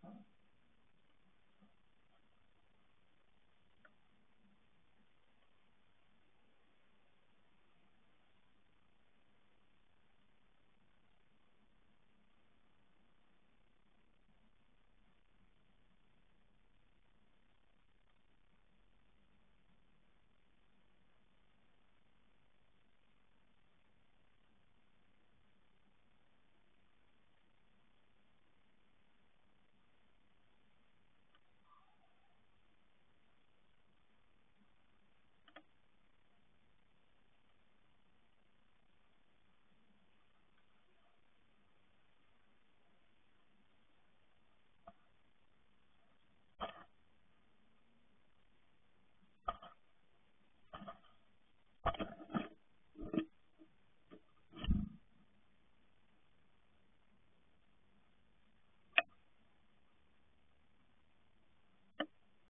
telephone.